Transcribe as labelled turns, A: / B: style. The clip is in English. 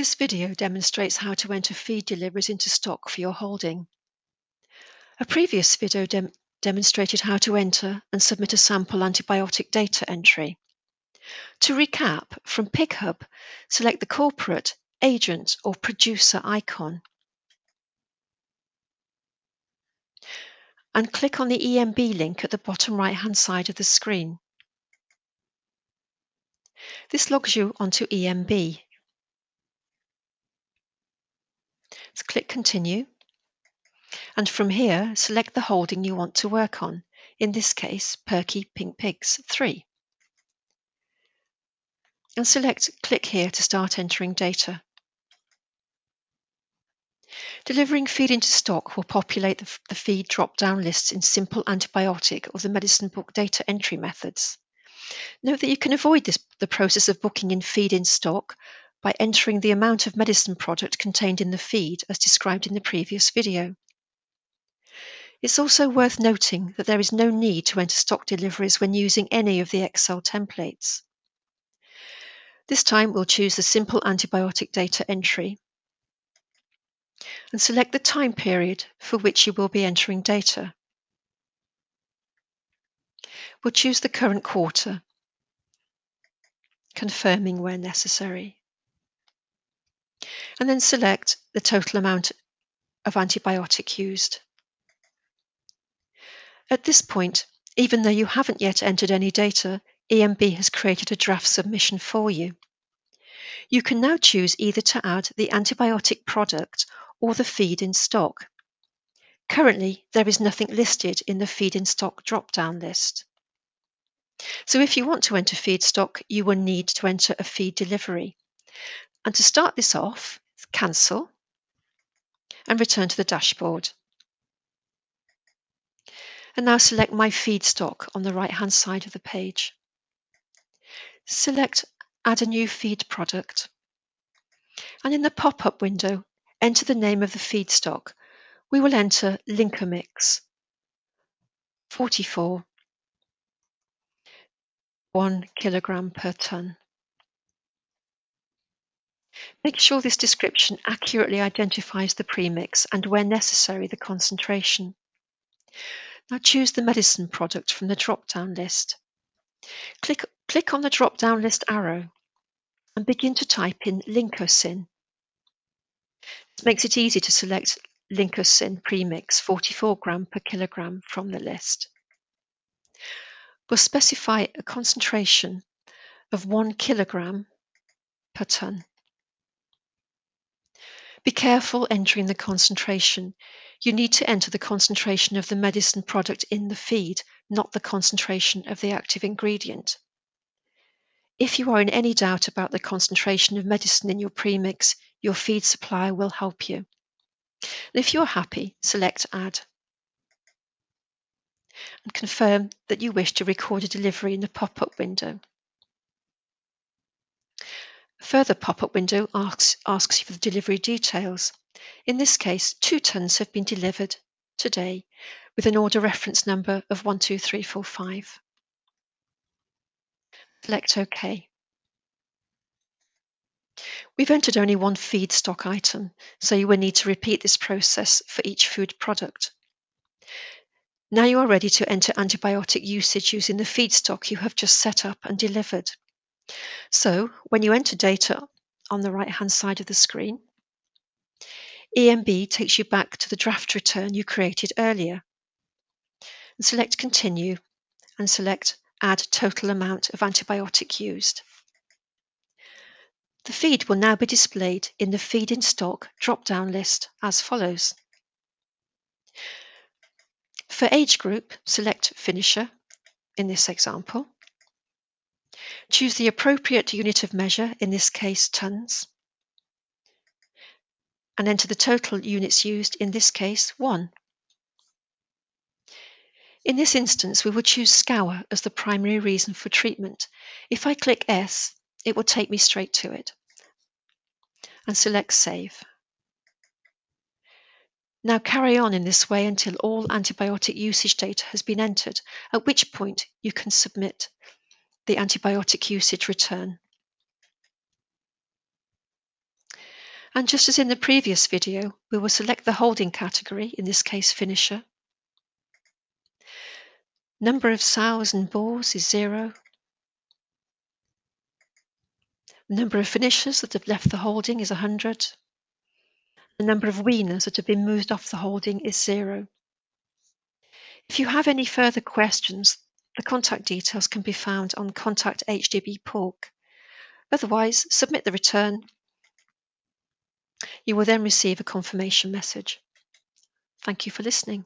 A: This video demonstrates how to enter feed deliveries into stock for your holding. A previous video dem demonstrated how to enter and submit a sample antibiotic data entry. To recap, from PigHub, select the corporate, agent or producer icon and click on the EMB link at the bottom right hand side of the screen. This logs you onto EMB Click Continue. And from here, select the holding you want to work on, in this case, Perky Pink Pigs 3. And select Click here to start entering data. Delivering feed into stock will populate the, the feed drop-down lists in simple antibiotic or the medicine book data entry methods. Note that you can avoid this, the process of booking in feed in stock by entering the amount of medicine product contained in the feed as described in the previous video. It's also worth noting that there is no need to enter stock deliveries when using any of the Excel templates. This time we'll choose the simple antibiotic data entry and select the time period for which you will be entering data. We'll choose the current quarter, confirming where necessary and then select the total amount of antibiotic used. At this point, even though you haven't yet entered any data, EMB has created a draft submission for you. You can now choose either to add the antibiotic product or the feed in stock. Currently, there is nothing listed in the feed in stock drop-down list. So if you want to enter feed stock, you will need to enter a feed delivery. And to start this off, cancel, and return to the dashboard. And now select My Feedstock on the right-hand side of the page. Select Add a new feed product. And in the pop-up window, enter the name of the feedstock. We will enter Lincomix 44 1 kilogram per ton. Make sure this description accurately identifies the premix and, where necessary, the concentration. Now choose the medicine product from the drop-down list. Click, click on the drop-down list arrow and begin to type in Lincocin. This makes it easy to select Lincocin premix 44 gram per kilogram from the list. We'll specify a concentration of 1 kilogram per ton. Be careful entering the concentration. You need to enter the concentration of the medicine product in the feed, not the concentration of the active ingredient. If you are in any doubt about the concentration of medicine in your premix, your feed supplier will help you. And if you're happy, select Add. And confirm that you wish to record a delivery in the pop-up window further pop-up window asks, asks you for the delivery details. In this case, two tonnes have been delivered today with an order reference number of 12345. Select OK. We've entered only one feedstock item, so you will need to repeat this process for each food product. Now you are ready to enter antibiotic usage using the feedstock you have just set up and delivered. So when you enter data on the right-hand side of the screen, EMB takes you back to the draft return you created earlier. And select Continue and select Add Total Amount of Antibiotic Used. The feed will now be displayed in the Feed in Stock drop-down list as follows. For age group, select Finisher in this example. Choose the appropriate unit of measure, in this case tonnes, and enter the total units used, in this case 1. In this instance, we will choose scour as the primary reason for treatment. If I click S, it will take me straight to it. And select Save. Now carry on in this way until all antibiotic usage data has been entered, at which point you can submit the antibiotic usage return. And just as in the previous video, we will select the holding category, in this case finisher. Number of sows and boars is zero. number of finishers that have left the holding is 100. The number of weaners that have been moved off the holding is zero. If you have any further questions, the contact details can be found on Contact AHDB Pork. Otherwise, submit the return. You will then receive a confirmation message. Thank you for listening.